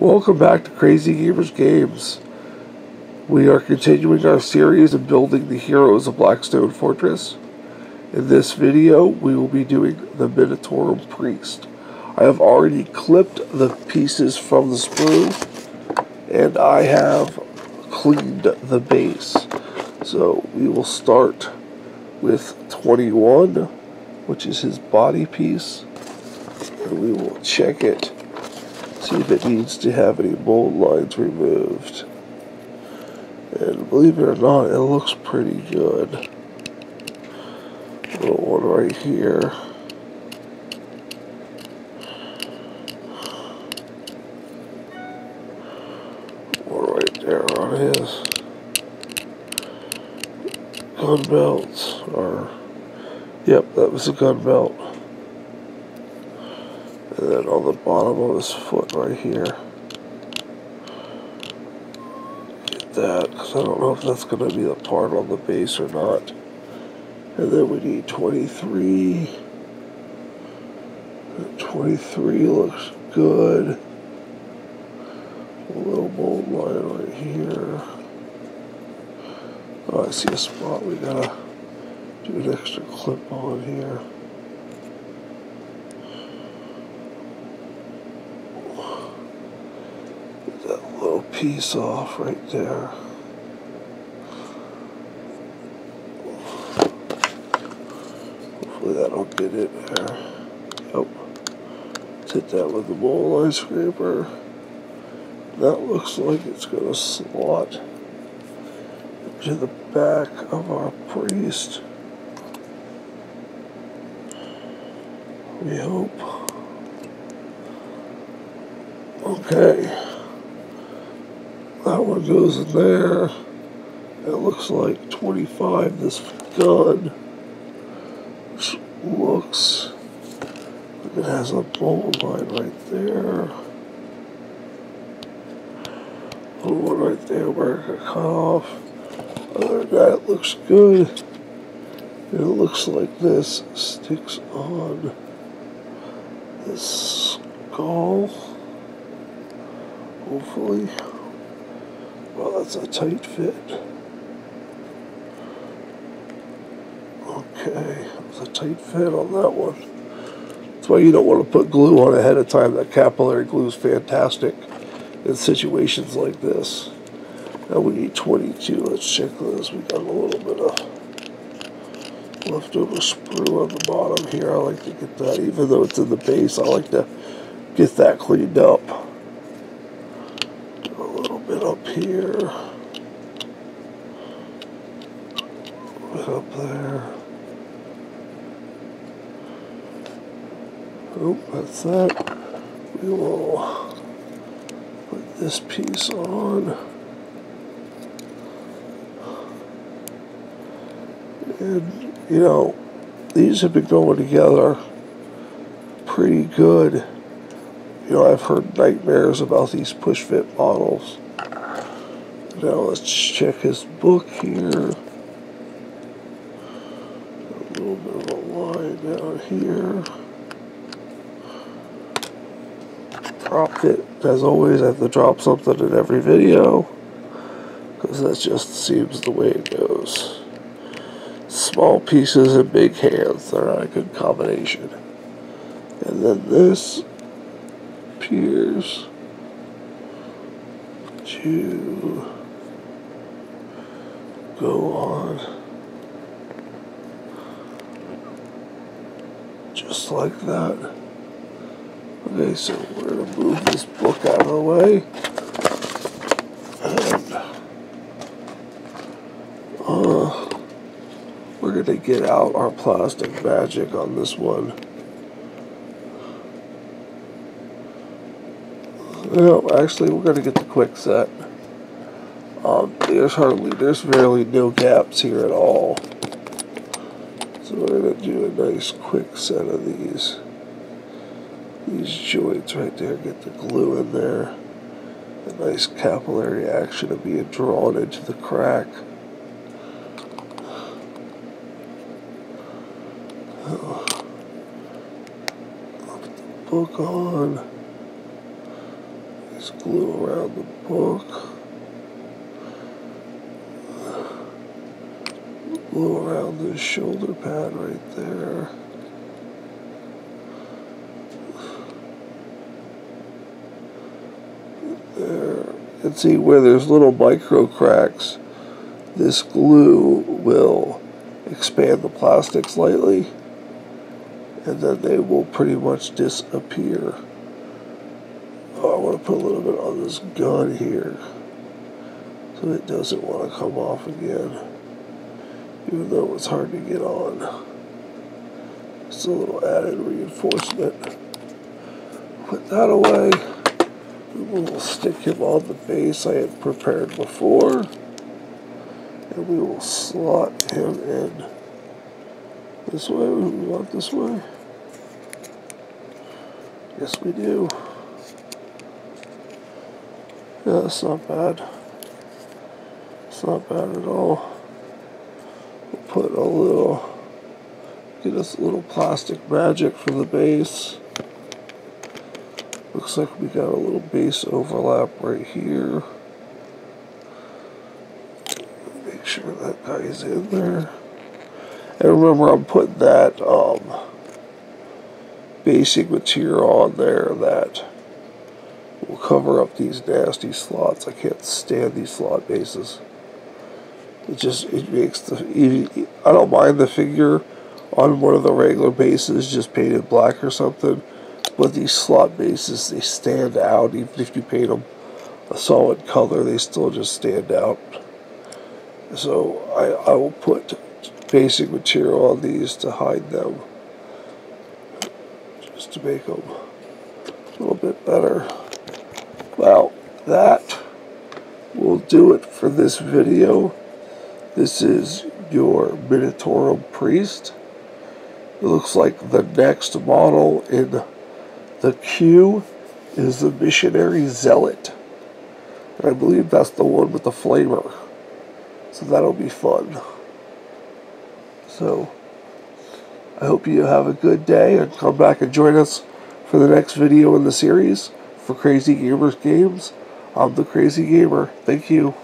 Welcome back to Crazy Gamers Games. We are continuing our series of building the heroes of Blackstone Fortress. In this video, we will be doing the Ministorum Priest. I have already clipped the pieces from the sprue, and I have cleaned the base. So we will start with 21, which is his body piece, and we will check it see if it needs to have any mold lines removed. And believe it or not, it looks pretty good. Little one right here. One right there on his gun belt. Or, yep, that was a gun belt. And then on the bottom of his foot right here. Get that, because I don't know if that's going to be the part on the base or not. And then we need 23. 23 looks good. A little mold line right here. Oh, I see a spot we gotta do an extra clip on here. Piece off right there. Hopefully that'll get it there. Yep. Let's hit that with the mold line scraper. That looks like it's going to slot to the back of our priest. We hope. Okay. That one goes in there. It looks like 25, this gun. Which looks like it has a mold line right there. Little one right there where got cut off. Other than that, looks good. And it looks like this sticks on this skull. Hopefully. Well, that's a tight fit. Okay, it's a tight fit on that one. That's why you don't want to put glue on ahead of time. That capillary glue is fantastic in situations like this. Now we need 22. Let's check this. We got a little bit of leftover sprue on the bottom here. I like to get that, even though it's in the base, I like to get that cleaned up here. Up there. Oh, that's that. We will put this piece on. And, you know, these have been going together pretty good. You know, I've heard nightmares about these push fit models. Now let's check his book here. A little bit of a line down here. Dropped it. As always, I have to drop something in every video. Because that just seems the way it goes. Small pieces and big hands. They're not a good combination. And then this appears to go on just like that. Okay, so we're going to move this book out of the way. And uh, we're going to get out our plastic magic on this one. No, actually, we're going to get the quick set. Um, there's hardly, there's barely no gaps here at all. So we're going to do a nice quick set of these. These joints right there, get the glue in there. A nice capillary action of being drawn into the crack. Put the book on. There's glue around the book. Glue around the shoulder pad right there. There. And see where there's little micro cracks, this glue will expand the plastic slightly and then they will pretty much disappear. Oh, I want to put a little bit on this gun here so it doesn't want to come off again, even though it's hard to get on. It's a little added reinforcement. Put that away. We'll stick him on the base I had prepared before. And we will slot him in. This way? We want this way? Yes, we do. Yeah, that's not bad. It's not bad at all. Put a little, get us a little plastic magic for the base. Looks like we got a little base overlap right here. Make sure that guy's in there. And remember, I'm putting that um, basic material on there that will cover up these nasty slots. I can't stand these slot bases. It just, it makes the, I don't mind the figure on one of the regular bases just painted black or something but these slot bases, they stand out. Even if you paint them a solid color, they still just stand out. So I, I will put basic material on these to hide them. Just to make them a little bit better. Well, that will do it for this video. This is your Ministorum Priest. It looks like the next model in the queue is the missionary zealot. And I believe that's the one with the flamer. So that'll be fun. So I hope you have a good day and come back and join us for the next video in the series for Crazy Gamers Games. I'm the Crazy Gamer. Thank you.